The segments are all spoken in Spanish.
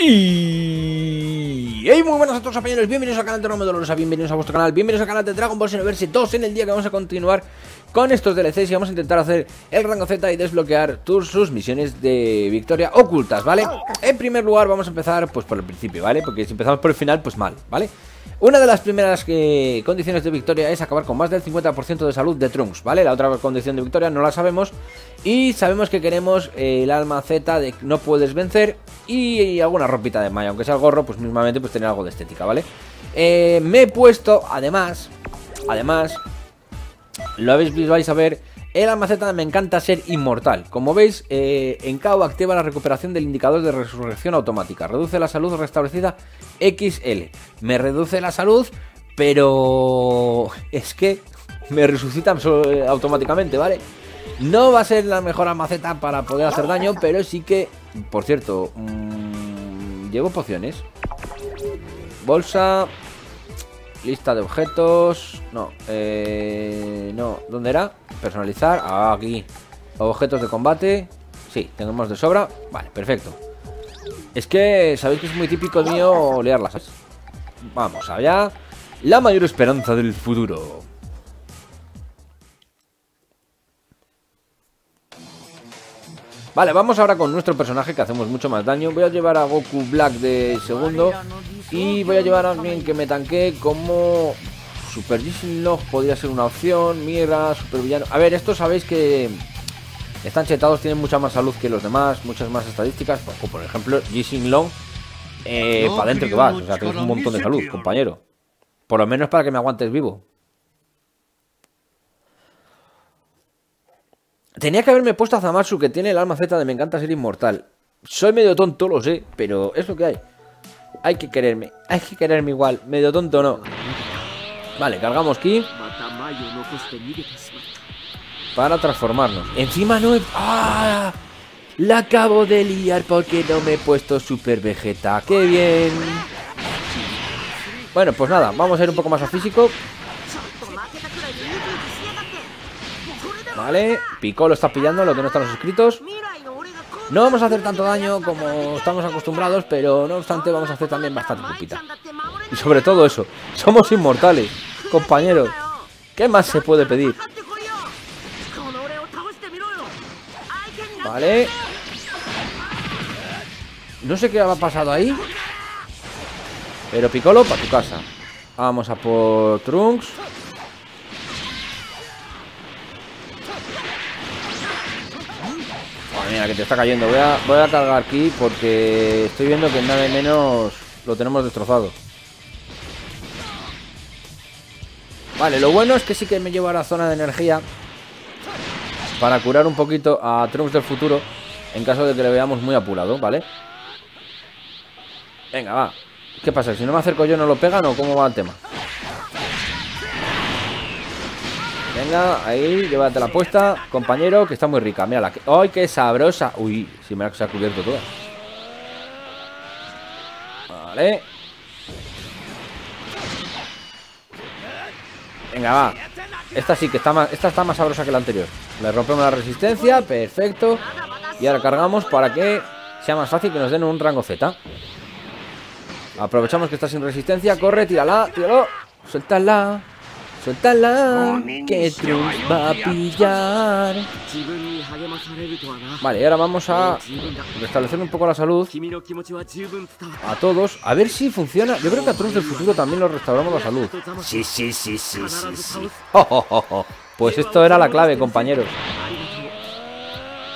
Y... ¡Hey! Muy buenas a todos compañeros, bienvenidos al canal de Rome Dolorosa, bienvenidos a vuestro canal, bienvenidos al canal de Dragon Ball Xenoverse 2 en el día que vamos a continuar con estos DLCs y vamos a intentar hacer el rango Z y desbloquear tus, sus misiones de victoria ocultas, ¿vale? En primer lugar vamos a empezar pues por el principio, ¿vale? Porque si empezamos por el final, pues mal, ¿vale? Una de las primeras eh, condiciones de victoria es acabar con más del 50% de salud de Trunks, ¿vale? La otra condición de victoria no la sabemos y sabemos que queremos eh, el alma Z de no puedes vencer y, alguna ropita de Maya, aunque sea el gorro, pues mismamente pues tener algo de estética, ¿vale? Eh, me he puesto, además, además, lo habéis, vais a ver el almaceta me encanta ser inmortal. Como veis, eh, en KO activa la recuperación del indicador de resurrección automática. Reduce la salud restablecida XL. Me reduce la salud, pero es que me resucita eh, automáticamente, ¿vale? No va a ser la mejor almaceta para poder hacer daño, pero sí que, por cierto, mmm, llevo pociones. Bolsa, Lista de objetos. No, eh, no. ¿Dónde era? Personalizar. Ah, aquí. Objetos de combate. Sí, tenemos de sobra. Vale, perfecto. Es que sabéis que es muy típico mío leerlas. Vamos allá. La mayor esperanza del futuro. Vale, vamos ahora con nuestro personaje que hacemos mucho más daño. Voy a llevar a Goku Black de segundo. Y voy a llevar a alguien que me tanque como... Super Log podría ser una opción. Mira, Super Villano. A ver, estos sabéis que... Están chetados, tienen mucha más salud que los demás, muchas más estadísticas. Como por ejemplo, Jishin Long, eh, para adentro que vas. O sea, tienes un montón de salud, compañero. Por lo menos para que me aguantes vivo. Tenía que haberme puesto a Zamatsu, que tiene el alma Z de me encanta ser inmortal. Soy medio tonto, lo sé, pero es lo que hay. Hay que quererme, hay que quererme igual, medio tonto no. Vale, cargamos aquí. Para transformarnos. Encima no he... ¡Ah! La acabo de liar porque no me he puesto Super Vegeta. ¡Qué bien! Bueno, pues nada, vamos a ir un poco más a físico. Vale, Piccolo está pillando lo que no están los escritos. No vamos a hacer tanto daño como estamos acostumbrados, pero no obstante vamos a hacer también bastante pupita. Y sobre todo eso, somos inmortales, compañeros. ¿Qué más se puede pedir? Vale. No sé qué ha pasado ahí. Pero Piccolo, para tu casa. Vamos a por Trunks. Mira, que te está cayendo. Voy a, voy a cargar aquí porque estoy viendo que nada de menos lo tenemos destrozado. Vale, lo bueno es que sí que me llevo a la zona de energía para curar un poquito a Trunks del futuro en caso de que le veamos muy apurado, ¿vale? Venga, va. ¿Qué pasa? Si no me acerco yo, ¿no lo pegan o cómo va el tema? Venga, ahí, llévate la puesta, compañero, que está muy rica. Mírala. ¡Ay, qué sabrosa! Uy, si me se ha cubierto toda. Vale. Venga, va. Esta sí que está más, esta está más sabrosa que la anterior. Le rompemos la resistencia, perfecto. Y ahora cargamos para que sea más fácil que nos den un rango Z. Aprovechamos que está sin resistencia. Corre, tírala, tíralo. Suéltala. Suéltala, que Trunks va a pillar. Vale, y ahora vamos a restablecer un poco la salud a todos. A ver si funciona. Yo creo que a Trunks del futuro también lo restauramos la salud. Sí, sí, sí, sí, sí, sí. Pues esto era la clave, compañeros.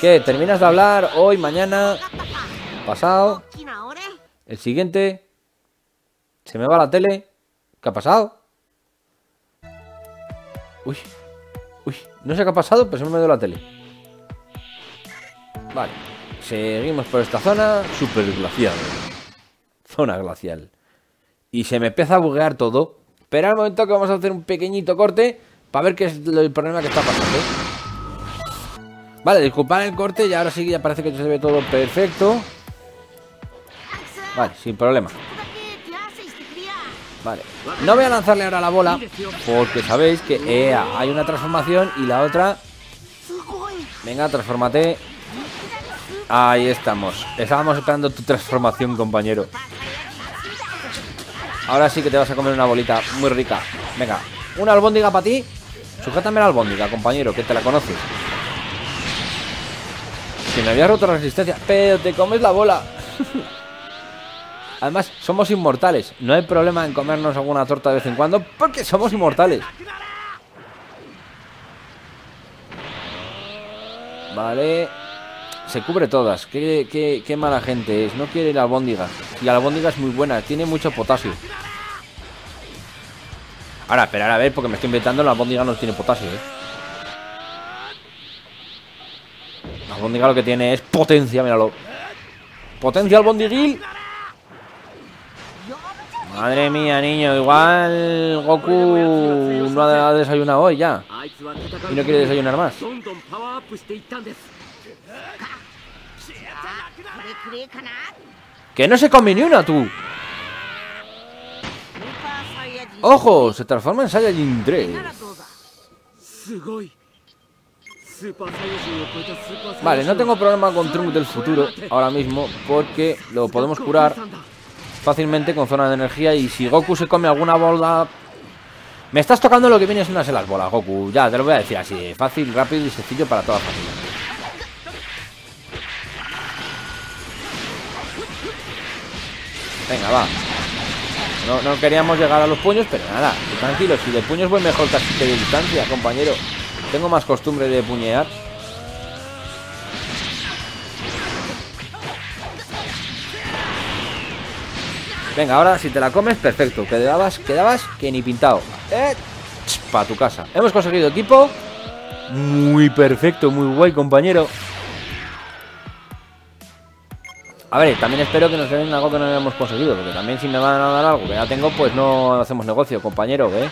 ¿Qué? ¿Terminas de hablar hoy, mañana? ¿Pasado? ¿El siguiente? ¿Se me va la tele? ¿Qué ha pasado? Uy, uy, no sé qué ha pasado, pero se me ha ido la tele. Vale, seguimos por esta zona, super glacial. Zona glacial. Y se me empieza a buguear todo. Pero al momento que vamos a hacer un pequeñito corte para ver qué es el problema que está pasando. Vale, disculpad el corte y ahora sí ya parece que se ve todo perfecto. Vale, sin problema. Vale. No voy a lanzarle ahora la bola porque sabéis que eh, hay una transformación y la otra... Venga, transfórmate. Ahí estamos. Estábamos esperando tu transformación, compañero. Ahora sí que te vas a comer una bolita muy rica. Venga, una albóndiga para ti. Sujétame la albóndiga, compañero, que te la conoces. Que me había roto la resistencia. Pero te comes la bola. Además, somos inmortales. No hay problema en comernos alguna torta de vez en cuando porque somos inmortales. Vale. Se cubre todas. Qué, qué, mala gente es. No quiere la albóndiga. Y la albóndiga es muy buena. Tiene mucho potasio. Ahora, esperar a ver porque me estoy inventando. La albóndiga no tiene potasio, ¿eh? La albóndiga lo que tiene es potencia, míralo. Potencia albondiguil. Madre mía, niño. Igual Goku no ha desayunado hoy ya. Y no quiere desayunar más. Que no se come ni una, tú. ¡Ojo! Se transforma en Saiyajin 3. Vale, no tengo problema con Trunks del futuro ahora mismo porque lo podemos curar fácilmente con zona de energía y si Goku se come alguna bola... Me estás tocando lo que viene siendo las bolas, Goku. Ya, te lo voy a decir así, fácil, rápido y sencillo para toda familia. Venga, va. No, queríamos llegar a los puños, pero nada, tranquilo, si de puños voy mejor casi que de distancia, compañero. Tengo más costumbre de puñear. Venga, ahora si te la comes, perfecto. Quedabas, quedabas que ni pintado. Eh, para tu casa. Hemos conseguido equipo. Muy perfecto, muy guay, compañero. A ver, también espero que nos den algo que no hayamos conseguido, porque también si me van a dar algo que ya tengo, pues no hacemos negocio, compañero, ¿eh?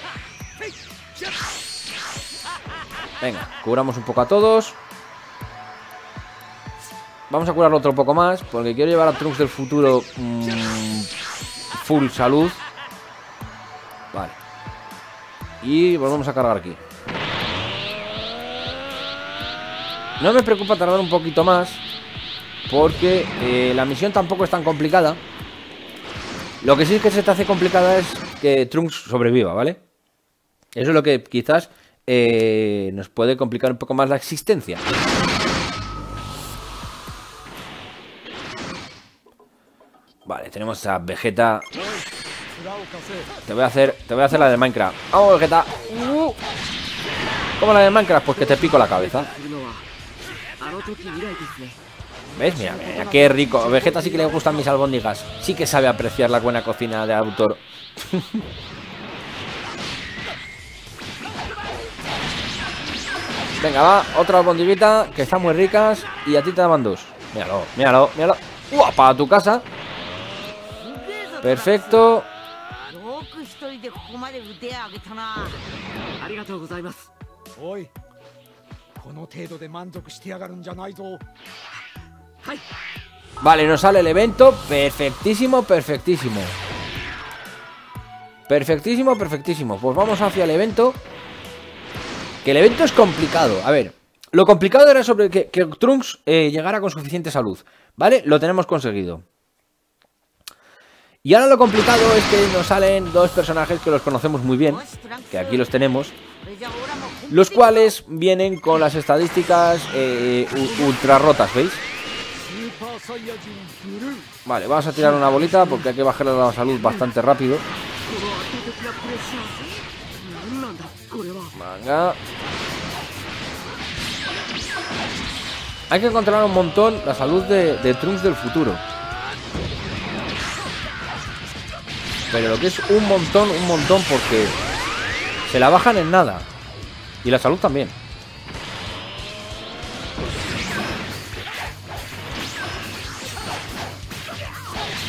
Venga, curamos un poco a todos. Vamos a curarlo otro poco más, porque quiero llevar a Trunks del futuro mm, full salud. Vale. Y volvemos a cargar aquí. No me preocupa tardar un poquito más, porque eh, la misión tampoco es tan complicada. Lo que sí es que se te hace complicada es que Trunks sobreviva, ¿vale? Eso es lo que quizás eh, nos puede complicar un poco más la existencia. Vale, tenemos a Vegeta. Te voy a hacer, te voy a hacer la de Minecraft. Vamos, Vegeta. Uh. ¿Cómo la de Minecraft? Pues que te pico la cabeza. ¿Ves? Mira, mira, qué rico. Vegeta sí que le gustan mis albóndigas. Sí que sabe apreciar la buena cocina de autor. Venga, va, otra albondiguita que están muy ricas y a ti te daban dos. Míralo, míralo, míralo. ¡Uah! Para tu casa. Perfecto. Vale, nos sale el evento. Perfectísimo, perfectísimo. Perfectísimo, perfectísimo. Pues vamos hacia el evento. Que el evento es complicado. A ver, lo complicado era sobre que, Trunks eh, llegara con suficiente salud ¿Vale? Lo tenemos conseguido y ahora lo complicado es que nos salen dos personajes que los conocemos muy bien, que aquí los tenemos, los cuales vienen con las estadísticas eh, ultra rotas, ¿veis? Vale, vamos a tirar una bolita porque hay que bajarle la salud bastante rápido. Venga. Hay que controlar un montón la salud de, de Trunks del futuro. Pero lo que es un montón, un montón porque se la bajan en nada. Y la salud también.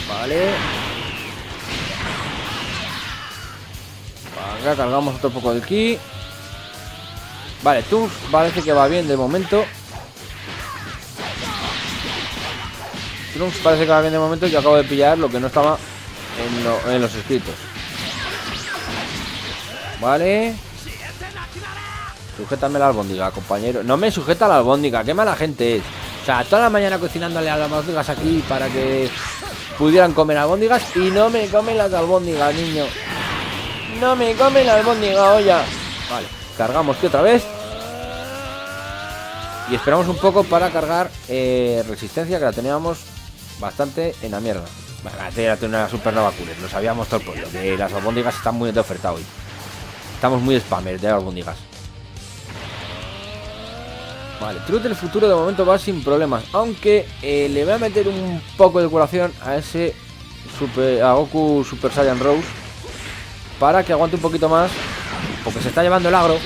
Vale. Venga, cargamos otro poco de aquí. Vale, tú parece que va bien de momento. Trunks parece que va bien de momento y acabo de pillar lo que no estaba en, los escritos. Vale. Sujétame la albóndiga, compañero. No me sujeta la albóndiga. Qué mala gente es. sea, toda la mañana cocinándole a las albóndigas aquí para que pudieran comer albóndigas y no me comen las albóndigas, niño. No me comen las albóndigas, oye. Vale, cargamos que otra vez. Y esperamos un poco para cargar eh, resistencia, que la teníamos bastante en la mierda. Bueno, tener una supernova cooler, lo sabíamos todo el pueblo, que las albóndigas están muy de oferta hoy. Estamos muy spammers de albóndigas. Vale, Truth del futuro de momento va sin problemas. Aunque eh, le voy a meter un poco de curación a ese super, a Goku Super Saiyan Rose. Para que aguante un poquito más. Porque se está llevando el agro.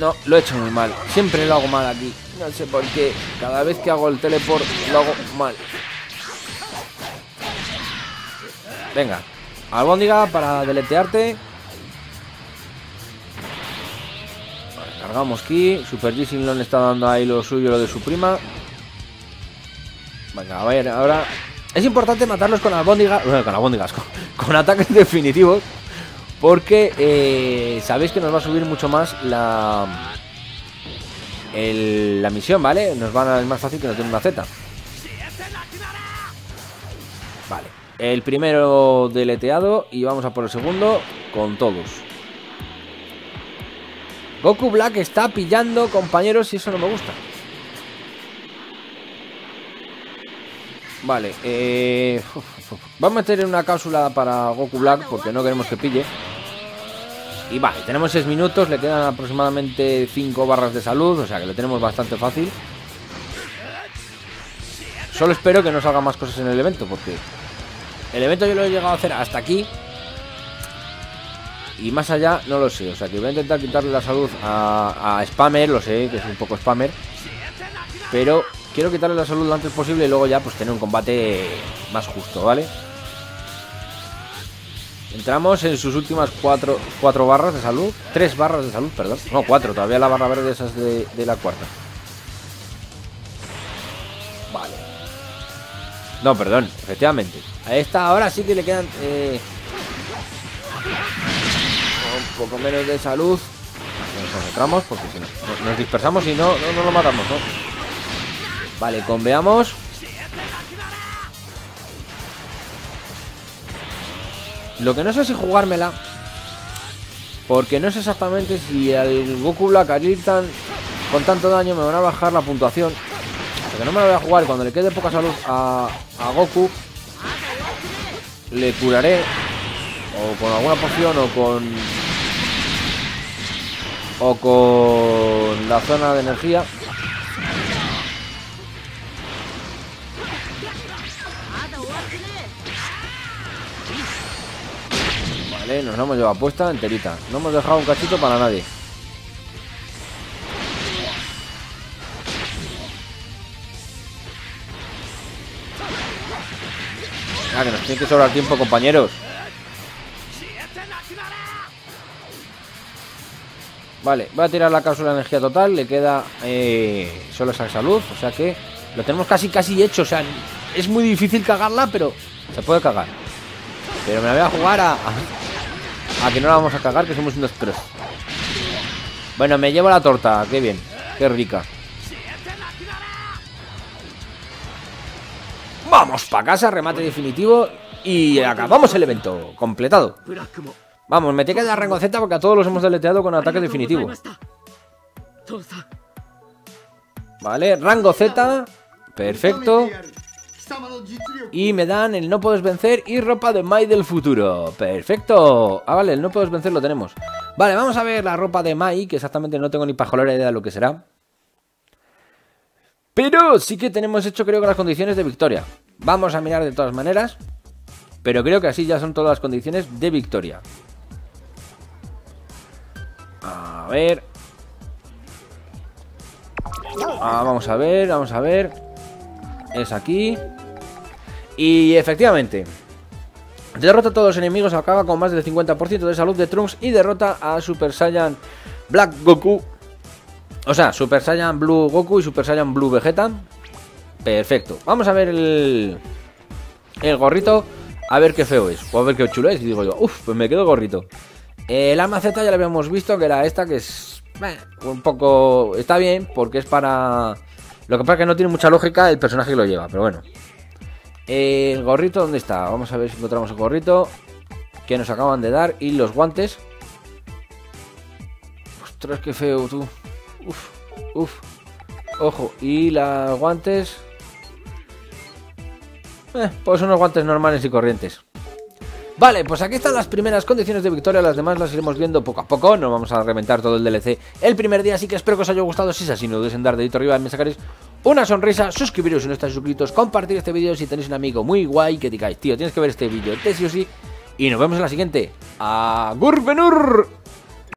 No, lo he hecho muy mal. Siempre lo hago mal aquí. No sé por qué. Cada vez que hago el teleport lo hago mal. Venga. Albóndiga para deletearte. Cargamos aquí. Super G no le está dando ahí lo suyo, lo de su prima. Venga, a ver, ahora. Es importante matarlos con albóndigas. Bueno, con albóndigas, con ataques definitivos. Porque eh, sabéis que nos va a subir mucho más la. la misión, ¿vale? Nos va a ser más fácil que no tiene una Z. Vale. El primero deleteado y vamos a por el segundo con todos. Goku Black está pillando compañeros y eso no me gusta. Vale, eh... Vamos a meter una cápsula para Goku Black porque no queremos que pille. Y vale, tenemos 6 minutos, le quedan aproximadamente 5 barras de salud, o sea que lo tenemos bastante fácil. Solo espero que no salgan más cosas en el evento porque el evento yo lo he llegado a hacer hasta aquí y más allá no lo sé, o sea que voy a intentar quitarle la salud a, Spammer, lo sé, que es un poco Spammer. Pero quiero quitarle la salud lo antes posible y luego ya pues tener un combate más justo, ¿vale? Entramos en sus últimas cuatro, cuatro barras de salud. Tres barras de salud, perdón. No, cuatro, todavía la barra verde esa es de, la cuarta. Vale. No, perdón, efectivamente. A esta ahora sí que le quedan... Eh, poco menos de salud. Nos concentramos porque si no, nos dispersamos y no, no, lo matamos, ¿no? Vale, conveamos. Lo que no sé si jugármela. Porque no sé exactamente si al Goku Black Alirtan con tanto daño me van a bajar la puntuación. Porque no me lo voy a jugar. Cuando le quede poca salud a, a Goku, le curaré. O con alguna poción o con o con la zona de energía. Nos la hemos llevado puesta enterita. No hemos dejado un cachito para nadie. Ah, que nos tiene que sobrar tiempo, compañeros. Vale, voy a tirar la cápsula de energía total. Le queda eh, solo esa salud. O sea que lo tenemos casi casi hecho. O sea, es muy difícil cagarla, pero se puede cagar. Pero me la voy a jugar a, a, que no la vamos a cagar, que somos unos pros. Bueno, me llevo la torta. Qué bien. Qué rica. Vamos para casa, remate definitivo. Y acabamos el evento. Completado. Vamos, me tiene que dar rango Z porque a todos los hemos deleteado con ataque definitivo. Vale, rango Z. Perfecto. Y me dan el no puedes vencer y ropa de Mai del futuro. Perfecto. Ah, vale, el no puedes vencer lo tenemos. Vale, vamos a ver la ropa de Mai, que exactamente no tengo ni pajolera idea de lo que será. Pero sí que tenemos hecho creo que las condiciones de victoria. Vamos a mirar de todas maneras. Pero creo que así ya son todas las condiciones de victoria. A ver. Ah, vamos a ver, vamos a ver. Es aquí. Y efectivamente. Derrota a todos los enemigos, acaba con más del 50% de salud de Trunks y derrota a Super Saiyan Black Goku. O sea, Super Saiyan Blue Goku y Super Saiyan Blue Vegeta. Perfecto. Vamos a ver el, el gorrito. A ver qué feo es. O a ver qué chulo es. Y digo yo, uff, pues me quedo gorrito. El arma Z ya la habíamos visto, que era esta, que es un poco... Está bien porque es para... Lo que pasa es que no tiene mucha lógica el personaje que lo lleva, pero bueno. El gorrito, ¿dónde está? Vamos a ver si encontramos el gorrito que nos acaban de dar y los guantes. Ostras, qué feo, tú. Uf, uf. Ojo, y los guantes... Eh, pues unos guantes normales y corrientes. Vale, pues aquí están las primeras condiciones de victoria, las demás las iremos viendo poco a poco, no vamos a reventar todo el DLC el primer día, así que espero que os haya gustado, si es así no dudéis en dar dedito arriba, me sacaréis una sonrisa, suscribiros si no estáis suscritos, compartir este vídeo si tenéis un amigo muy guay que digáis, tío, tienes que ver este vídeo, te sí o sí, y nos vemos en la siguiente. ¡Agur Benur!